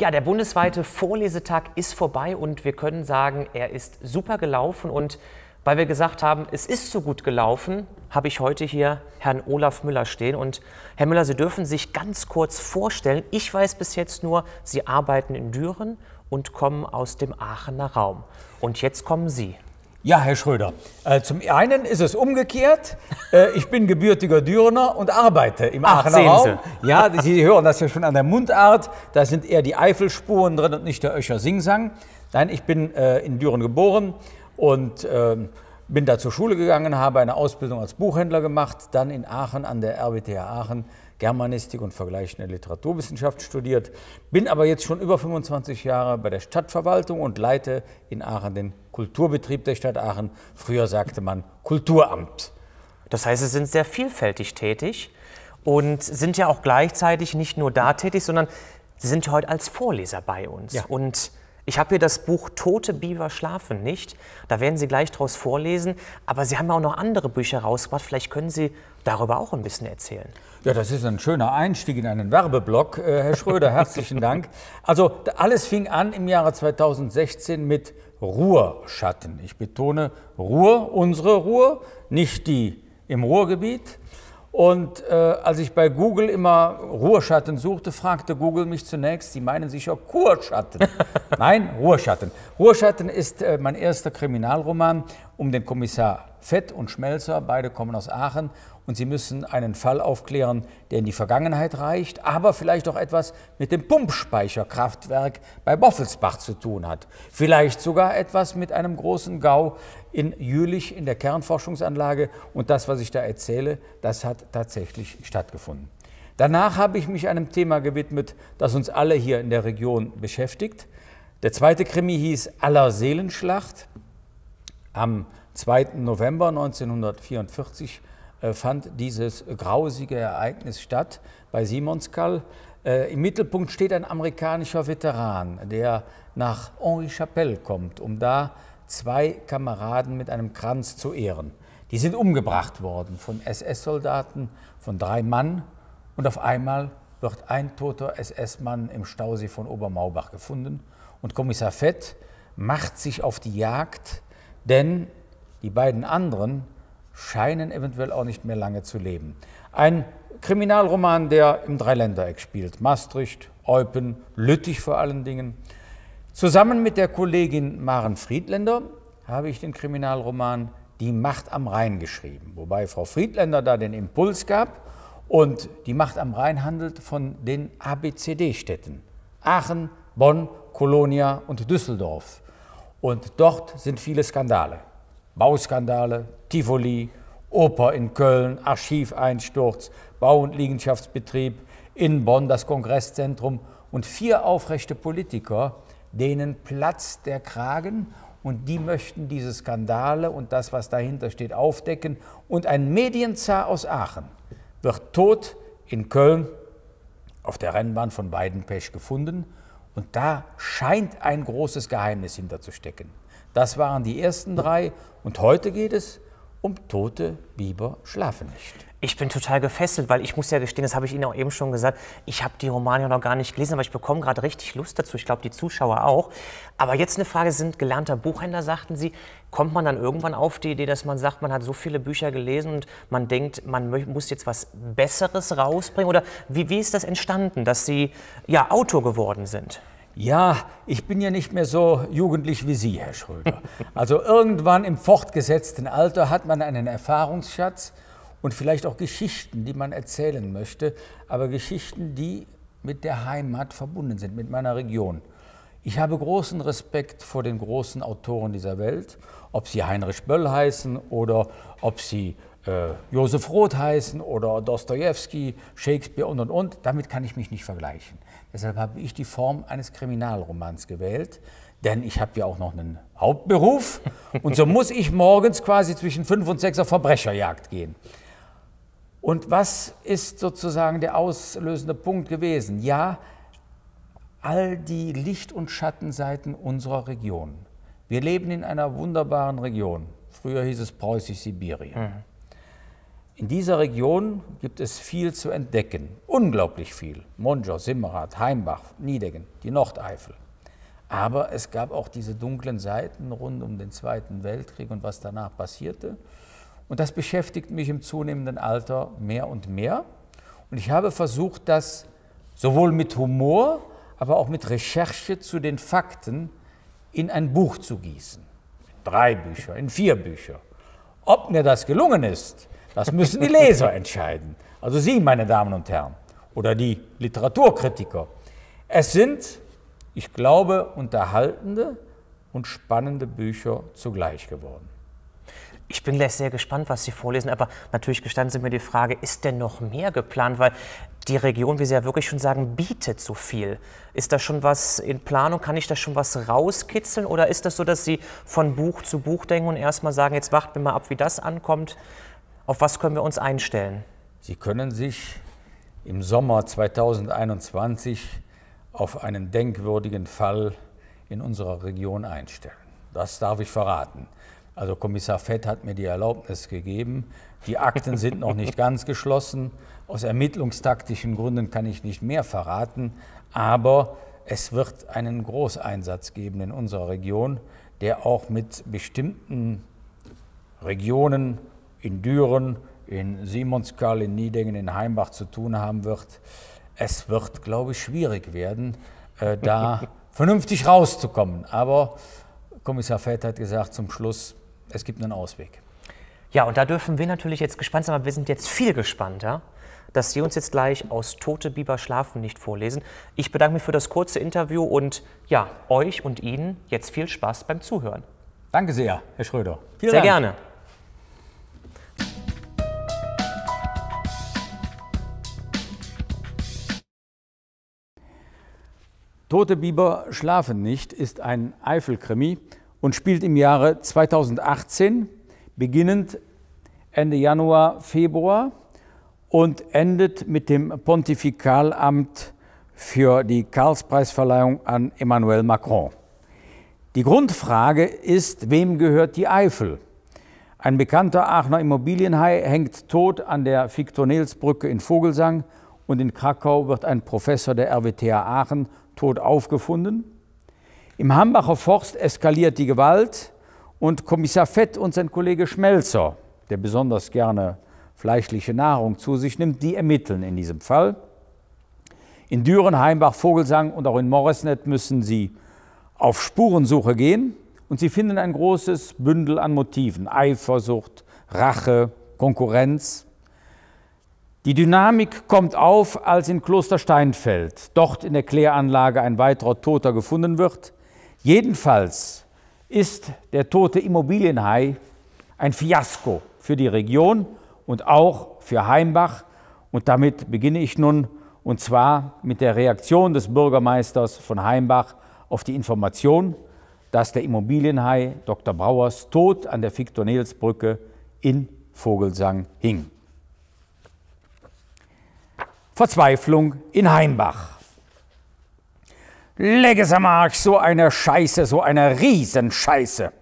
Ja, der bundesweite Vorlesetag ist vorbei und wir können sagen, er ist super gelaufen. Und weil wir gesagt haben, es ist so gut gelaufen, habe ich heute hier Herrn Olaf Müller stehen. Und Herr Müller, Sie dürfen sich ganz kurz vorstellen. Ich weiß bis jetzt nur, Sie arbeiten in Düren und kommen aus dem Aachener Raum. Und jetzt kommen Sie. Ja, Herr Schröder, äh, zum einen ist es umgekehrt. Äh, ich bin gebürtiger Dürener und arbeite im Ach, Aachener Raum. Sie. Ja, Sie hören das ja schon an der Mundart. Da sind eher die Eifelspuren drin und nicht der Öscher Singsang. Nein, ich bin äh, in Düren geboren und ähm, bin da zur Schule gegangen, habe eine Ausbildung als Buchhändler gemacht, dann in Aachen an der RWTH Aachen Germanistik und vergleichende Literaturwissenschaft studiert, bin aber jetzt schon über 25 Jahre bei der Stadtverwaltung und leite in Aachen den Kulturbetrieb der Stadt Aachen. Früher sagte man Kulturamt. Das heißt, Sie sind sehr vielfältig tätig und sind ja auch gleichzeitig nicht nur da tätig, sondern Sie sind ja heute als Vorleser bei uns. Ja. Und ich habe hier das Buch Tote Biber schlafen nicht. Da werden Sie gleich draus vorlesen. Aber Sie haben ja auch noch andere Bücher rausgebracht. Vielleicht können Sie darüber auch ein bisschen erzählen. Ja, das ist ein schöner Einstieg in einen Werbeblock, äh, Herr Schröder. Herzlichen Dank. Also alles fing an im Jahre 2016 mit Ruhrschatten. Ich betone Ruhr, unsere Ruhr, nicht die im Ruhrgebiet. Und äh, als ich bei Google immer Ruhrschatten suchte, fragte Google mich zunächst, Sie meinen sicher Kurschatten. Nein, Ruhrschatten. Ruhrschatten ist äh, mein erster Kriminalroman um den Kommissar Fett und Schmelzer, beide kommen aus Aachen und sie müssen einen Fall aufklären, der in die Vergangenheit reicht, aber vielleicht auch etwas mit dem Pumpspeicherkraftwerk bei Boffelsbach zu tun hat. Vielleicht sogar etwas mit einem großen Gau in Jülich in der Kernforschungsanlage und das, was ich da erzähle, das hat tatsächlich stattgefunden. Danach habe ich mich einem Thema gewidmet, das uns alle hier in der Region beschäftigt. Der zweite Krimi hieß Aller Seelenschlacht. Am 2. November 1944 äh, fand dieses grausige Ereignis statt bei Simonskal. Äh, Im Mittelpunkt steht ein amerikanischer Veteran, der nach Henri Chapelle kommt, um da zwei Kameraden mit einem Kranz zu ehren. Die sind umgebracht worden von SS-Soldaten, von drei Mann. Und auf einmal wird ein toter SS-Mann im Stausee von Obermaubach gefunden. Und Kommissar Fett macht sich auf die Jagd, denn die beiden anderen scheinen eventuell auch nicht mehr lange zu leben. Ein Kriminalroman, der im Dreiländereck spielt. Maastricht, Eupen, Lüttich vor allen Dingen. Zusammen mit der Kollegin Maren Friedländer habe ich den Kriminalroman Die Macht am Rhein geschrieben, wobei Frau Friedländer da den Impuls gab und die Macht am Rhein handelt von den ABCD-Städten. Aachen, Bonn, Kolonia und Düsseldorf. Und dort sind viele Skandale. Bauskandale, Tivoli, Oper in Köln, Archiveinsturz, Bau- und Liegenschaftsbetrieb, in Bonn das Kongresszentrum und vier aufrechte Politiker, denen platzt der Kragen und die möchten diese Skandale und das, was dahinter steht, aufdecken. Und ein Medienzar aus Aachen wird tot in Köln auf der Rennbahn von Weidenpech gefunden und da scheint ein großes Geheimnis hinterzustecken. Das waren die ersten drei und heute geht es um tote Biber schlafen nicht. Ich bin total gefesselt, weil ich muss ja gestehen, das habe ich Ihnen auch eben schon gesagt, ich habe die Romane noch gar nicht gelesen, aber ich bekomme gerade richtig Lust dazu. Ich glaube, die Zuschauer auch. Aber jetzt eine Frage, sind gelernter Buchhändler, sagten Sie. Kommt man dann irgendwann auf die Idee, dass man sagt, man hat so viele Bücher gelesen und man denkt, man muss jetzt was Besseres rausbringen? Oder wie, wie ist das entstanden, dass Sie ja Autor geworden sind? Ja, ich bin ja nicht mehr so jugendlich wie Sie, Herr Schröder. Also irgendwann im fortgesetzten Alter hat man einen Erfahrungsschatz und vielleicht auch Geschichten, die man erzählen möchte, aber Geschichten, die mit der Heimat verbunden sind, mit meiner Region. Ich habe großen Respekt vor den großen Autoren dieser Welt, ob sie Heinrich Böll heißen oder ob sie äh, Josef Roth heißen oder Dostoevsky, Shakespeare und und und. Damit kann ich mich nicht vergleichen. Deshalb habe ich die Form eines Kriminalromans gewählt, denn ich habe ja auch noch einen Hauptberuf und so muss ich morgens quasi zwischen fünf und sechs auf Verbrecherjagd gehen. Und was ist sozusagen der auslösende Punkt gewesen? Ja, all die Licht- und Schattenseiten unserer Region. Wir leben in einer wunderbaren Region. Früher hieß es Preußisch-Sibirien. Mhm. In dieser Region gibt es viel zu entdecken, unglaublich viel. Monjo, Simmerath, Heimbach, Niedecken, die Nordeifel. Aber es gab auch diese dunklen Seiten rund um den Zweiten Weltkrieg und was danach passierte. Und das beschäftigt mich im zunehmenden Alter mehr und mehr. Und ich habe versucht, das sowohl mit Humor, aber auch mit Recherche zu den Fakten in ein Buch zu gießen. In drei Bücher, in vier Bücher. Ob mir das gelungen ist, das müssen die Leser entscheiden. Also Sie, meine Damen und Herren, oder die Literaturkritiker. Es sind, ich glaube, unterhaltende und spannende Bücher zugleich geworden. Ich bin gleich sehr gespannt, was Sie vorlesen, aber natürlich gestanden sind mir die Frage, ist denn noch mehr geplant? Weil die Region, wie Sie ja wirklich schon sagen, bietet so viel. Ist da schon was in Planung? Kann ich da schon was rauskitzeln? Oder ist das so, dass Sie von Buch zu Buch denken und erstmal sagen, jetzt warten wir mal ab, wie das ankommt? Auf was können wir uns einstellen? Sie können sich im Sommer 2021 auf einen denkwürdigen Fall in unserer Region einstellen. Das darf ich verraten. Also Kommissar Fett hat mir die Erlaubnis gegeben. Die Akten sind noch nicht ganz geschlossen. Aus ermittlungstaktischen Gründen kann ich nicht mehr verraten, aber es wird einen Großeinsatz geben in unserer Region, der auch mit bestimmten Regionen in Düren, in Simonskarl, in Niedengen, in Heimbach zu tun haben wird. Es wird, glaube ich, schwierig werden, äh, da vernünftig rauszukommen. Aber Kommissar Fett hat gesagt zum Schluss, es gibt einen Ausweg. Ja, und da dürfen wir natürlich jetzt gespannt sein, aber wir sind jetzt viel gespannter dass Sie uns jetzt gleich aus Tote Biber schlafen nicht vorlesen. Ich bedanke mich für das kurze Interview und ja, euch und Ihnen jetzt viel Spaß beim Zuhören. Danke sehr, Herr Schröder. Vielen sehr Dank. gerne. Tote Biber schlafen nicht ist ein Eifelkrimi und spielt im Jahre 2018, beginnend Ende Januar, Februar und endet mit dem Pontifikalamt für die Karlspreisverleihung an Emmanuel Macron. Die Grundfrage ist, wem gehört die Eifel? Ein bekannter Aachener Immobilienhai hängt tot an der Viktor-Nils-Brücke in Vogelsang und in Krakau wird ein Professor der RWTH Aachen tot aufgefunden. Im Hambacher Forst eskaliert die Gewalt und Kommissar Fett und sein Kollege Schmelzer, der besonders gerne fleischliche Nahrung zu sich nimmt, die ermitteln in diesem Fall. In Düren, Heimbach, Vogelsang und auch in Morrisnet müssen sie auf Spurensuche gehen und sie finden ein großes Bündel an Motiven, Eifersucht, Rache, Konkurrenz. Die Dynamik kommt auf, als in Kloster Steinfeld dort in der Kläranlage ein weiterer Toter gefunden wird. Jedenfalls ist der tote Immobilienhai ein Fiasko für die Region und auch für Heimbach. Und damit beginne ich nun, und zwar mit der Reaktion des Bürgermeisters von Heimbach auf die Information, dass der Immobilienhai Dr. Brauers tot an der Viktor-Nils-Brücke in Vogelsang hing. Verzweiflung in Heimbach. Legges am Arsch, so eine Scheiße, so eine Riesenscheiße.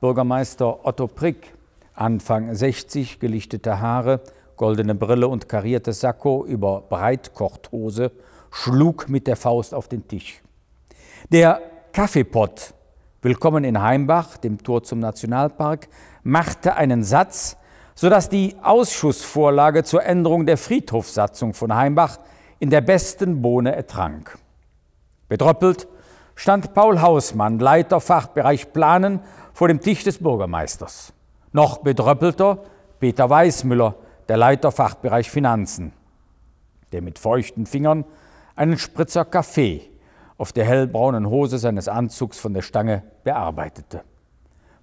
Bürgermeister Otto Prick Anfang 60, gelichtete Haare, goldene Brille und kariertes Sakko über Breitkorthose, schlug mit der Faust auf den Tisch. Der Kaffeepott, willkommen in Heimbach, dem Tor zum Nationalpark, machte einen Satz, sodass die Ausschussvorlage zur Änderung der Friedhofssatzung von Heimbach in der besten Bohne ertrank. Betröppelt stand Paul Hausmann, Leiter Fachbereich Planen, vor dem Tisch des Bürgermeisters. Noch bedröppelter Peter Weißmüller, der Leiter Fachbereich Finanzen, der mit feuchten Fingern einen Spritzer Kaffee auf der hellbraunen Hose seines Anzugs von der Stange bearbeitete.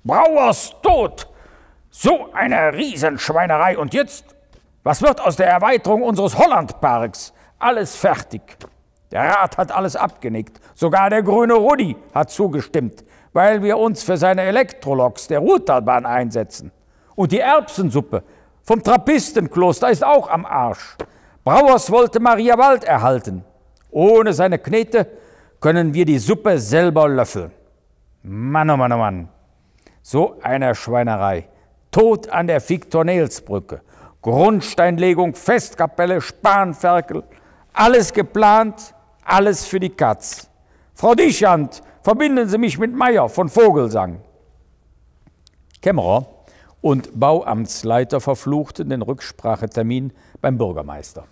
Brauers tot! So eine Riesenschweinerei. Und jetzt? Was wird aus der Erweiterung unseres Hollandparks? Alles fertig. Der Rat hat alles abgenickt. Sogar der grüne Rudi hat zugestimmt weil wir uns für seine Elektroloks der Ruhrtalbahn einsetzen. Und die Erbsensuppe vom Trappistenkloster ist auch am Arsch. Brauers wollte Maria Wald erhalten. Ohne seine Knete können wir die Suppe selber löffeln. Mann, oh Mann, oh Mann. So eine Schweinerei. Tod an der Viktor-Nels-Brücke. Grundsteinlegung, Festkapelle, Spanferkel. Alles geplant, alles für die Katz. Frau Dichand, verbinden Sie mich mit Meier von Vogelsang. Kämmerer und Bauamtsleiter verfluchten den Rücksprachetermin beim Bürgermeister.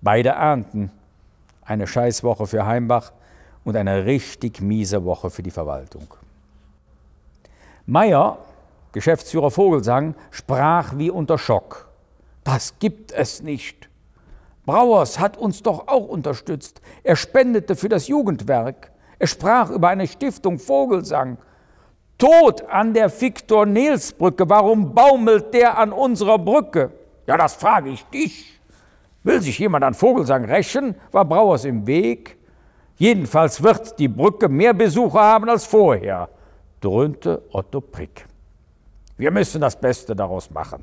Beide ahnten eine Scheißwoche für Heimbach und eine richtig miese Woche für die Verwaltung. Meier, Geschäftsführer Vogelsang, sprach wie unter Schock. Das gibt es nicht. Brauers hat uns doch auch unterstützt. Er spendete für das Jugendwerk. Er sprach über eine Stiftung Vogelsang. Tod an der Viktor-Nils-Brücke. Warum baumelt der an unserer Brücke? Ja, das frage ich dich. Will sich jemand an Vogelsang rächen? War Brauers im Weg? Jedenfalls wird die Brücke mehr Besucher haben als vorher, dröhnte Otto Prick. Wir müssen das Beste daraus machen.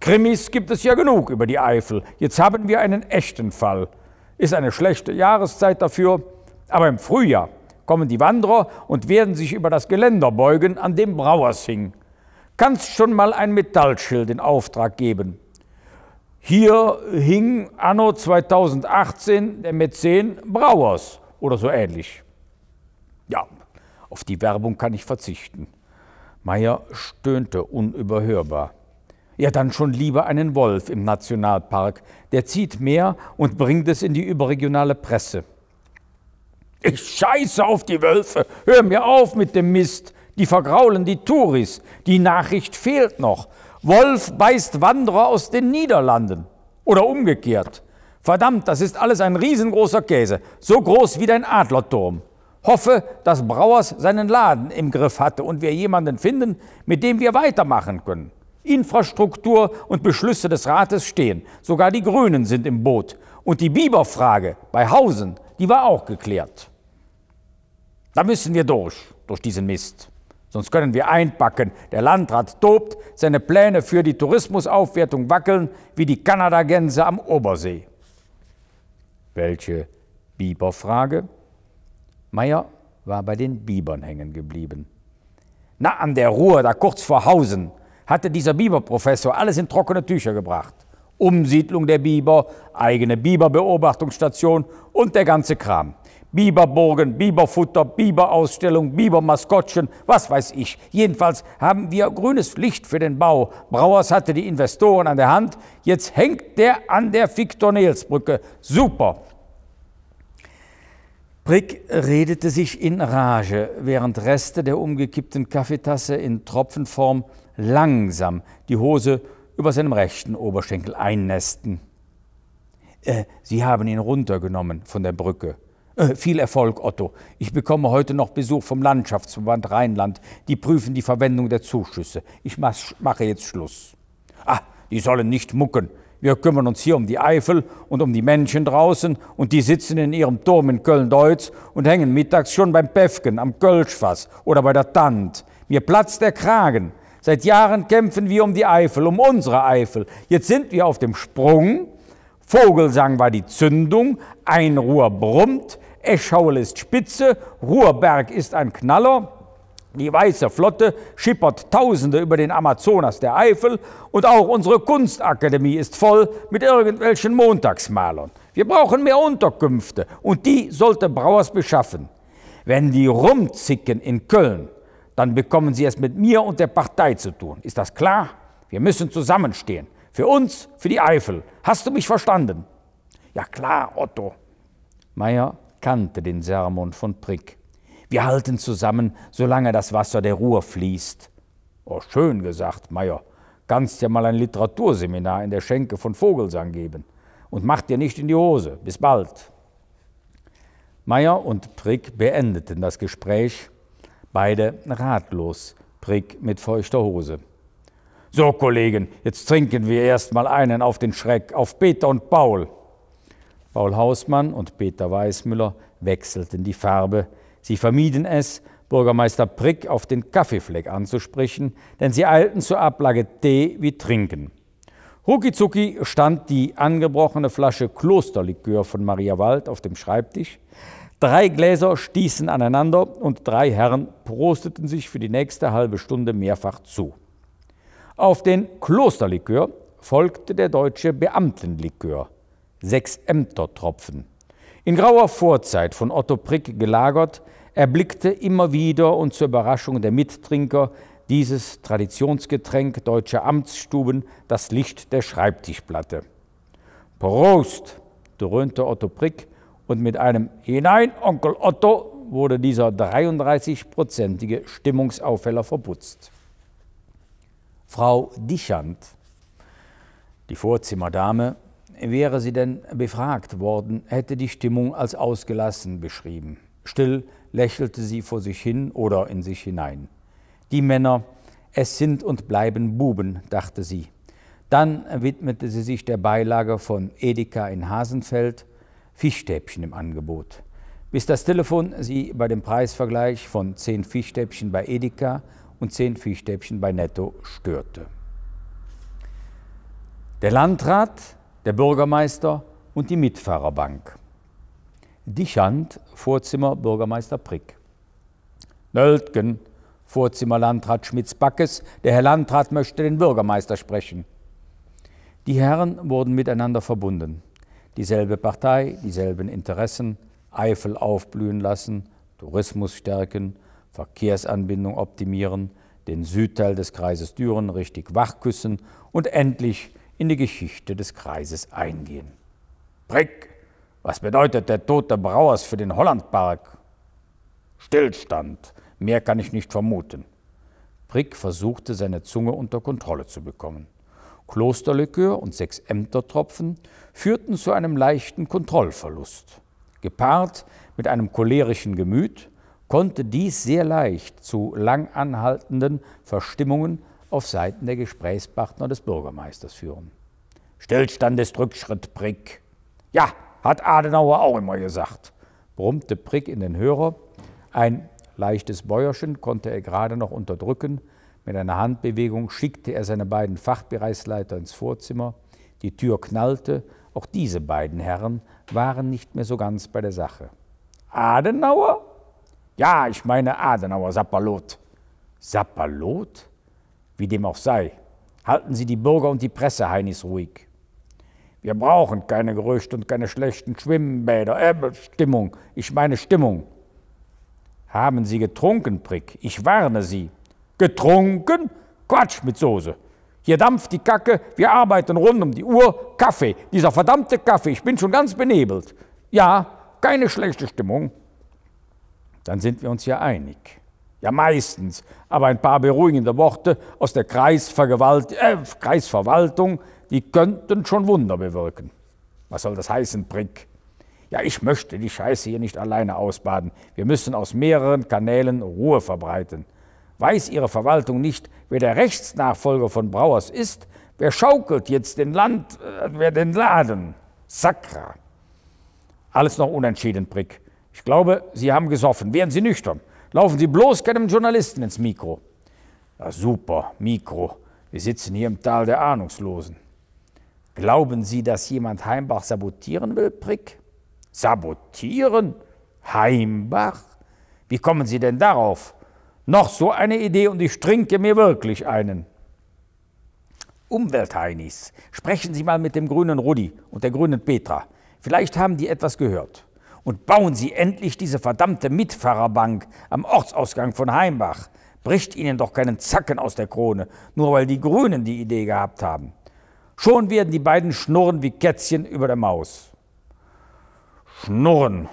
Krimis gibt es ja genug über die Eifel. Jetzt haben wir einen echten Fall. Ist eine schlechte Jahreszeit dafür, aber im Frühjahr kommen die Wanderer und werden sich über das Geländer beugen, an dem Brauers hing. Kannst schon mal ein Metallschild in Auftrag geben. Hier hing anno 2018 der Mäzen Brauers oder so ähnlich. Ja, auf die Werbung kann ich verzichten. Meyer stöhnte unüberhörbar. Ja, dann schon lieber einen Wolf im Nationalpark. Der zieht mehr und bringt es in die überregionale Presse. Ich scheiße auf die Wölfe. Hör mir auf mit dem Mist. Die vergraulen die Touris. Die Nachricht fehlt noch. Wolf beißt Wanderer aus den Niederlanden. Oder umgekehrt. Verdammt, das ist alles ein riesengroßer Käse. So groß wie dein Adlerturm. Hoffe, dass Brauers seinen Laden im Griff hatte und wir jemanden finden, mit dem wir weitermachen können. Infrastruktur und Beschlüsse des Rates stehen. Sogar die Grünen sind im Boot. Und die Biberfrage bei Hausen, die war auch geklärt. Da müssen wir durch, durch diesen Mist. Sonst können wir einpacken. Der Landrat tobt, seine Pläne für die Tourismusaufwertung wackeln wie die Kanadagänse am Obersee. Welche Biberfrage? Meyer war bei den Bibern hängen geblieben. Na, an der Ruhr, da kurz vor Hausen, hatte dieser Biberprofessor alles in trockene Tücher gebracht. Umsiedlung der Biber, eigene Biberbeobachtungsstation und der ganze Kram. Biberburgen, Biberfutter, Biberausstellung, Bibermaskottchen, was weiß ich. Jedenfalls haben wir grünes Licht für den Bau. Brauers hatte die Investoren an der Hand. Jetzt hängt der an der Viktor-Nels-Brücke. Super. Brick redete sich in Rage, während Reste der umgekippten Kaffeetasse in Tropfenform langsam die Hose über seinem rechten Oberschenkel einnästen. Äh, Sie haben ihn runtergenommen von der Brücke. Äh, viel Erfolg, Otto. Ich bekomme heute noch Besuch vom Landschaftsverband Rheinland. Die prüfen die Verwendung der Zuschüsse. Ich mache jetzt Schluss. Ah, die sollen nicht mucken. Wir kümmern uns hier um die Eifel und um die Menschen draußen und die sitzen in ihrem Turm in Köln-Deutz und hängen mittags schon beim Päffken am Kölschfass oder bei der Tant. Mir platzt der Kragen. Seit Jahren kämpfen wir um die Eifel, um unsere Eifel. Jetzt sind wir auf dem Sprung. Vogelsang war die Zündung, ein Ruhr brummt, Eschhaul ist spitze, Ruhrberg ist ein Knaller. Die Weiße Flotte schippert Tausende über den Amazonas der Eifel und auch unsere Kunstakademie ist voll mit irgendwelchen Montagsmalern. Wir brauchen mehr Unterkünfte und die sollte Brauers beschaffen. Wenn die rumzicken in Köln, dann bekommen Sie es mit mir und der Partei zu tun. Ist das klar? Wir müssen zusammenstehen. Für uns, für die Eifel. Hast du mich verstanden? Ja klar, Otto. Meyer kannte den Sermon von Prick. Wir halten zusammen, solange das Wasser der Ruhr fließt. Oh, schön gesagt, Meyer. Kannst ja mal ein Literaturseminar in der Schenke von Vogelsang geben. Und mach dir nicht in die Hose. Bis bald. Meyer und Prick beendeten das Gespräch Beide ratlos, Prick mit feuchter Hose. So, Kollegen, jetzt trinken wir erst mal einen auf den Schreck, auf Peter und Paul. Paul Hausmann und Peter Weißmüller wechselten die Farbe. Sie vermieden es, Bürgermeister Prick auf den Kaffeefleck anzusprechen, denn sie eilten zur Ablage Tee wie Trinken. Ruckizucki stand die angebrochene Flasche Klosterlikör von Maria Wald auf dem Schreibtisch. Drei Gläser stießen aneinander und drei Herren prosteten sich für die nächste halbe Stunde mehrfach zu. Auf den Klosterlikör folgte der deutsche Beamtenlikör, sechs Ämtertropfen. In grauer Vorzeit von Otto Prick gelagert, erblickte immer wieder und zur Überraschung der Mittrinker dieses Traditionsgetränk deutscher Amtsstuben das Licht der Schreibtischplatte. Prost, dröhnte Otto Prick, und mit einem Hinein, Onkel Otto, wurde dieser 33-prozentige Stimmungsaufheller verputzt. Frau Dichand, die Vorzimmerdame, wäre sie denn befragt worden, hätte die Stimmung als ausgelassen beschrieben. Still lächelte sie vor sich hin oder in sich hinein. Die Männer, es sind und bleiben Buben, dachte sie. Dann widmete sie sich der Beilage von Edeka in Hasenfeld, Fischstäbchen im Angebot. Bis das Telefon sie bei dem Preisvergleich von zehn Fischstäbchen bei Edeka und zehn Fischstäbchen bei Netto störte. Der Landrat, der Bürgermeister und die Mitfahrerbank. Dichand, Vorzimmer Bürgermeister Prick. Nöldgen, Vorzimmer Landrat Schmitz-Backes, der Herr Landrat möchte den Bürgermeister sprechen. Die Herren wurden miteinander verbunden. Dieselbe Partei, dieselben Interessen, Eifel aufblühen lassen, Tourismus stärken, Verkehrsanbindung optimieren, den Südteil des Kreises Düren richtig wachküssen und endlich in die Geschichte des Kreises eingehen. Brick, was bedeutet der Tod der Brauers für den Hollandpark? Stillstand, Mehr kann ich nicht vermuten. Prick versuchte, seine Zunge unter Kontrolle zu bekommen. Klosterlikör und sechs Ämtertropfen führten zu einem leichten Kontrollverlust. Gepaart mit einem cholerischen Gemüt konnte dies sehr leicht zu lang anhaltenden Verstimmungen auf Seiten der Gesprächspartner des Bürgermeisters führen. Stillstand ist Rückschritt, Prick. Ja, hat Adenauer auch immer gesagt, brummte Prick in den Hörer. Ein Leichtes Bäuerchen konnte er gerade noch unterdrücken. Mit einer Handbewegung schickte er seine beiden Fachbereichsleiter ins Vorzimmer. Die Tür knallte. Auch diese beiden Herren waren nicht mehr so ganz bei der Sache. Adenauer? Ja, ich meine Adenauer, Sapperlot. Sapperlot? Wie dem auch sei. Halten Sie die Bürger und die Presse, Heinis, ruhig. Wir brauchen keine Gerüchte und keine schlechten Schwimmbäder. Äh, Stimmung. Ich meine Stimmung. Haben Sie getrunken, Prick? Ich warne Sie. Getrunken? Quatsch mit Soße. Hier dampft die Kacke, wir arbeiten rund um die Uhr. Kaffee, dieser verdammte Kaffee, ich bin schon ganz benebelt. Ja, keine schlechte Stimmung. Dann sind wir uns ja einig. Ja, meistens. Aber ein paar beruhigende Worte aus der Kreisverwalt äh, Kreisverwaltung, die könnten schon Wunder bewirken. Was soll das heißen, Prick? Ja, ich möchte die Scheiße hier nicht alleine ausbaden. Wir müssen aus mehreren Kanälen Ruhe verbreiten. Weiß Ihre Verwaltung nicht, wer der Rechtsnachfolger von Brauers ist? Wer schaukelt jetzt den Land, äh, wer den Laden? Sakra. Alles noch unentschieden, Prick. Ich glaube, Sie haben gesoffen. Wären Sie nüchtern. Laufen Sie bloß keinem Journalisten ins Mikro. Ja, super, Mikro. Wir sitzen hier im Tal der Ahnungslosen. Glauben Sie, dass jemand Heimbach sabotieren will, Prick? Sabotieren? Heimbach? Wie kommen Sie denn darauf? Noch so eine Idee und ich trinke mir wirklich einen. Umweltheinis, sprechen Sie mal mit dem grünen Rudi und der grünen Petra. Vielleicht haben die etwas gehört. Und bauen Sie endlich diese verdammte Mitfahrerbank am Ortsausgang von Heimbach. Bricht Ihnen doch keinen Zacken aus der Krone, nur weil die Grünen die Idee gehabt haben. Schon werden die beiden schnurren wie Kätzchen über der Maus. Schnurren.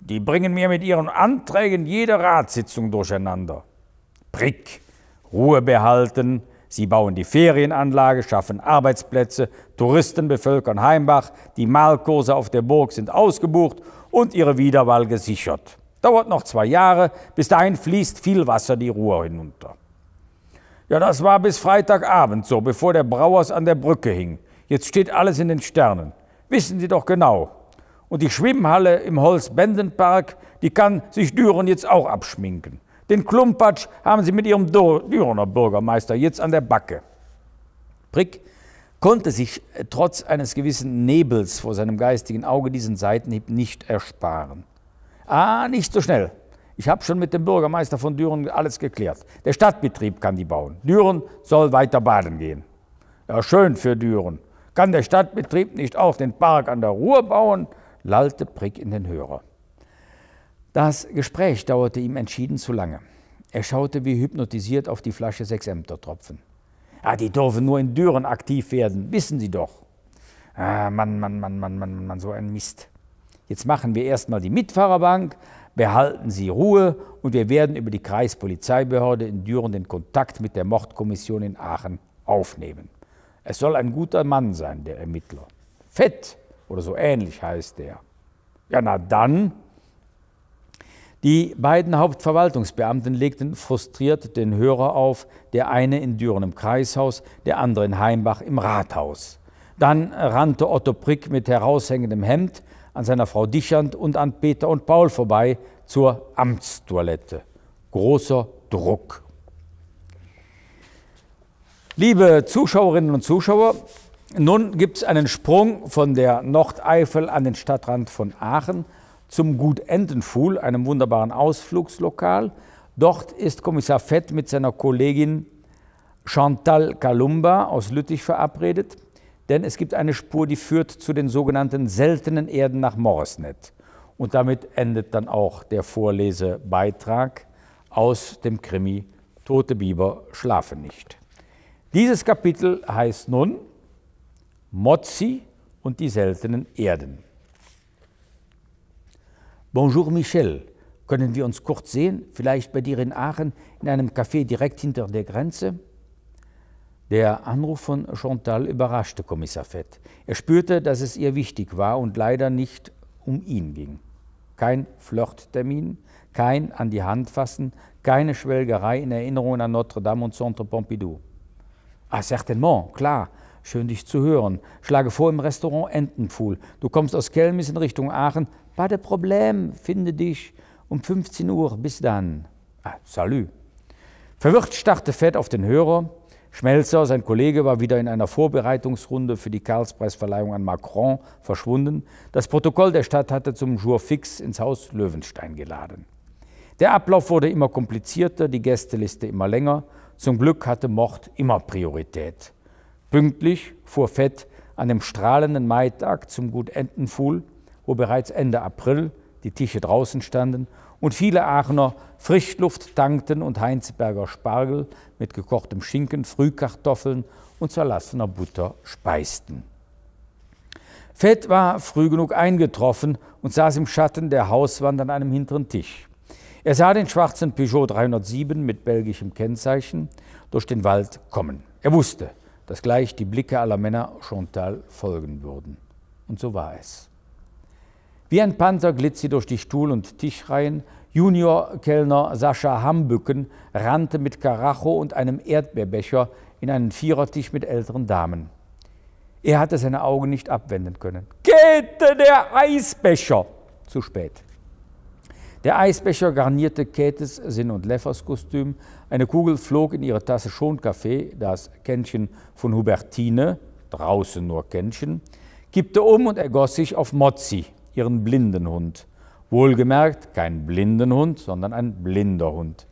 Die bringen mir mit ihren Anträgen jede Ratssitzung durcheinander. Prick. Ruhe behalten. Sie bauen die Ferienanlage, schaffen Arbeitsplätze, Touristen bevölkern Heimbach, die Malkurse auf der Burg sind ausgebucht und ihre Wiederwahl gesichert. Dauert noch zwei Jahre, bis dahin fließt viel Wasser die Ruhr hinunter. Ja, das war bis Freitagabend so, bevor der Brauers an der Brücke hing. Jetzt steht alles in den Sternen. Wissen Sie doch genau, und die Schwimmhalle im Holzbendenpark, die kann sich Düren jetzt auch abschminken. Den Klumpatsch haben sie mit ihrem Dürener Bürgermeister jetzt an der Backe. Prick konnte sich äh, trotz eines gewissen Nebels vor seinem geistigen Auge diesen Seitenhieb nicht ersparen. Ah, nicht so schnell. Ich habe schon mit dem Bürgermeister von Düren alles geklärt. Der Stadtbetrieb kann die bauen. Düren soll weiter baden gehen. Ja, schön für Düren. Kann der Stadtbetrieb nicht auch den Park an der Ruhr bauen? lallte Prick in den Hörer. Das Gespräch dauerte ihm entschieden zu lange. Er schaute wie hypnotisiert auf die Flasche sechs Ämtertropfen. Ja, die dürfen nur in Düren aktiv werden, wissen Sie doch. Ah, Mann, Mann, Mann, Mann, Mann, Mann, so ein Mist. Jetzt machen wir erstmal die Mitfahrerbank, behalten Sie Ruhe und wir werden über die Kreispolizeibehörde in Düren den Kontakt mit der Mordkommission in Aachen aufnehmen. Es soll ein guter Mann sein, der Ermittler. Fett oder so ähnlich heißt der. Ja, na dann. Die beiden Hauptverwaltungsbeamten legten frustriert den Hörer auf, der eine in Düren im Kreishaus, der andere in Heimbach im Rathaus. Dann rannte Otto Prick mit heraushängendem Hemd an seiner Frau Dichand und an Peter und Paul vorbei zur Amtstoilette. Großer Druck. Liebe Zuschauerinnen und Zuschauer, nun gibt es einen Sprung von der Nordeifel an den Stadtrand von Aachen zum Gut Entenfuhl, einem wunderbaren Ausflugslokal. Dort ist Kommissar Fett mit seiner Kollegin Chantal Kalumba aus Lüttich verabredet, denn es gibt eine Spur, die führt zu den sogenannten seltenen Erden nach Morsnet. Und damit endet dann auch der Vorlesebeitrag aus dem Krimi Tote Biber schlafen nicht. Dieses Kapitel heißt nun Mozzi und die seltenen Erden. Bonjour Michel, können wir uns kurz sehen? Vielleicht bei dir in Aachen in einem Café direkt hinter der Grenze? Der Anruf von Chantal überraschte Kommissar Fett. Er spürte, dass es ihr wichtig war und leider nicht um ihn ging. Kein Flirttermin, kein an die Hand fassen, keine Schwelgerei in Erinnerung an Notre Dame und Centre Pompidou. Ah, certainement, klar. Schön, dich zu hören. Schlage vor im Restaurant Entenpfuhl. Du kommst aus Kelmis in Richtung Aachen. Pas de Problem, finde dich um 15 Uhr. Bis dann. Ah, salut. Verwirrt starrte Fett auf den Hörer. Schmelzer, sein Kollege, war wieder in einer Vorbereitungsrunde für die Karlspreisverleihung an Macron verschwunden. Das Protokoll der Stadt hatte zum Jour fix ins Haus Löwenstein geladen. Der Ablauf wurde immer komplizierter, die Gästeliste immer länger. Zum Glück hatte Mord immer Priorität. Pünktlich fuhr Fett an dem strahlenden Maitag zum Gut Entenfuhl, wo bereits Ende April die Tische draußen standen und viele Aachener Frischluft tankten und Heinzberger Spargel mit gekochtem Schinken, Frühkartoffeln und zerlassener Butter speisten. Fett war früh genug eingetroffen und saß im Schatten der Hauswand an einem hinteren Tisch. Er sah den schwarzen Peugeot 307 mit belgischem Kennzeichen durch den Wald kommen. Er wusste, dass gleich die Blicke aller Männer Chantal folgen würden. Und so war es. Wie ein Panther glitt sie durch die Stuhl- und Tischreihen. Junior-Kellner Sascha Hambücken rannte mit Karacho und einem Erdbeerbecher in einen Vierertisch mit älteren Damen. Er hatte seine Augen nicht abwenden können. Käthe, der Eisbecher! Zu spät. Der Eisbecher garnierte Käthes Sinn- und Leffers-Kostüm. Eine Kugel flog in ihre Tasse Schonkaffee, das Kännchen von Hubertine, draußen nur Kännchen, kippte um und ergoss sich auf Mozzi, ihren blinden Hund. Wohlgemerkt, kein blinden Hund, sondern ein blinder Hund.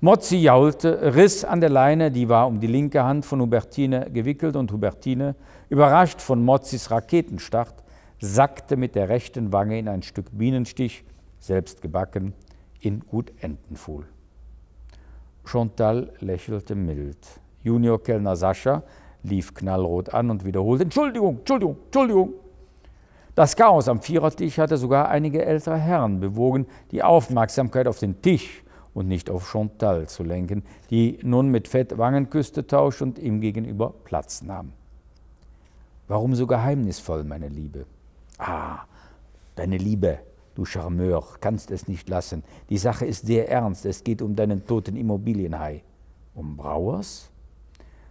Mozzi jaulte, riss an der Leine, die war um die linke Hand von Hubertine gewickelt und Hubertine, überrascht von Mozzis Raketenstart, sackte mit der rechten Wange in ein Stück Bienenstich selbst gebacken, in Gut Entenfuhl. Chantal lächelte mild. Juniorkellner Sascha lief knallrot an und wiederholte: Entschuldigung, Entschuldigung, Entschuldigung. Das Chaos am Vierertisch hatte sogar einige ältere Herren bewogen, die Aufmerksamkeit auf den Tisch und nicht auf Chantal zu lenken, die nun mit Fett Wangenküste tauscht und ihm gegenüber Platz nahm. Warum so geheimnisvoll, meine Liebe? Ah, deine Liebe, Du Charmeur, kannst es nicht lassen. Die Sache ist sehr ernst. Es geht um deinen toten Immobilienhai. Um Brauers?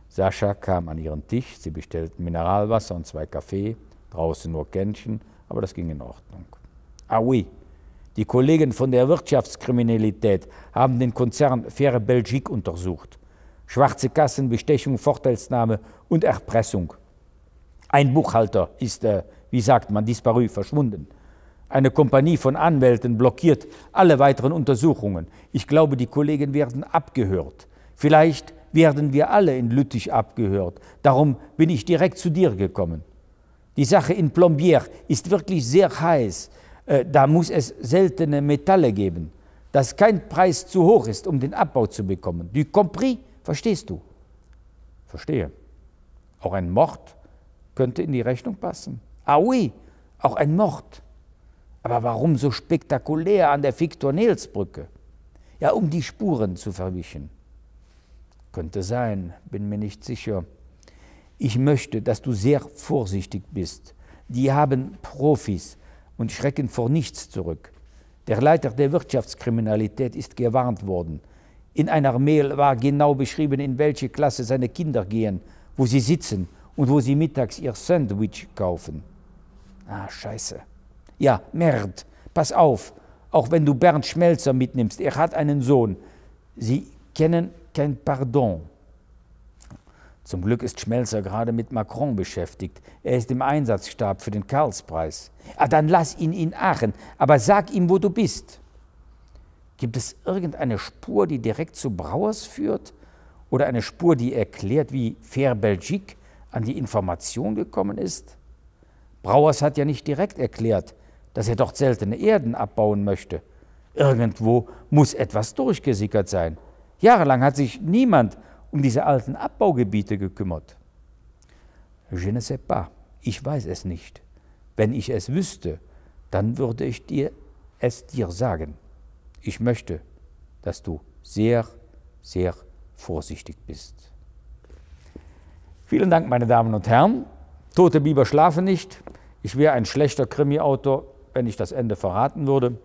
Sascha kam an ihren Tisch. Sie bestellten Mineralwasser und zwei Kaffee. Draußen nur Kännchen, aber das ging in Ordnung. Ah oui, die Kollegen von der Wirtschaftskriminalität haben den Konzern Faire Belgique untersucht. Schwarze Kassen, Bestechung, Vorteilsnahme und Erpressung. Ein Buchhalter ist, äh, wie sagt man, disparu, verschwunden. Eine Kompanie von Anwälten blockiert alle weiteren Untersuchungen. Ich glaube, die Kollegen werden abgehört. Vielleicht werden wir alle in Lüttich abgehört. Darum bin ich direkt zu dir gekommen. Die Sache in Plombier ist wirklich sehr heiß. Äh, da muss es seltene Metalle geben, dass kein Preis zu hoch ist, um den Abbau zu bekommen. Du compris? Verstehst du? Verstehe. Auch ein Mord könnte in die Rechnung passen. Ah oui, auch ein Mord. Aber warum so spektakulär an der Viktor-Nils-Brücke? Ja, um die Spuren zu verwischen. Könnte sein, bin mir nicht sicher. Ich möchte, dass du sehr vorsichtig bist. Die haben Profis und schrecken vor nichts zurück. Der Leiter der Wirtschaftskriminalität ist gewarnt worden. In einer Mail war genau beschrieben, in welche Klasse seine Kinder gehen, wo sie sitzen und wo sie mittags ihr Sandwich kaufen. Ah, scheiße. Ja, Merd, pass auf, auch wenn du Bernd Schmelzer mitnimmst, er hat einen Sohn. Sie kennen kein Pardon. Zum Glück ist Schmelzer gerade mit Macron beschäftigt. Er ist im Einsatzstab für den Karlspreis. Ah, dann lass ihn in Aachen, aber sag ihm, wo du bist. Gibt es irgendeine Spur, die direkt zu Brauers führt? Oder eine Spur, die erklärt, wie Fair Belgique an die Information gekommen ist? Brauers hat ja nicht direkt erklärt, dass er dort seltene Erden abbauen möchte. Irgendwo muss etwas durchgesickert sein. Jahrelang hat sich niemand um diese alten Abbaugebiete gekümmert? Je ne sais pas. Ich weiß es nicht. Wenn ich es wüsste, dann würde ich dir es dir sagen. Ich möchte, dass du sehr, sehr vorsichtig bist. Vielen Dank, meine Damen und Herren. Tote Biber schlafen nicht. Ich wäre ein schlechter Krimi-Autor, wenn ich das Ende verraten würde.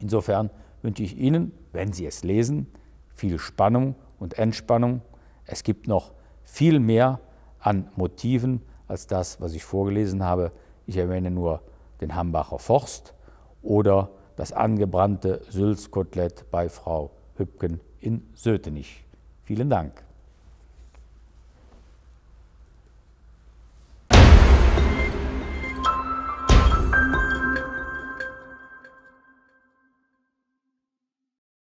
Insofern wünsche ich Ihnen, wenn Sie es lesen, viel Spannung und Entspannung. Es gibt noch viel mehr an Motiven als das, was ich vorgelesen habe. Ich erwähne nur den Hambacher Forst oder das angebrannte Sülzkotelett bei Frau Hübken in Sötenich. Vielen Dank.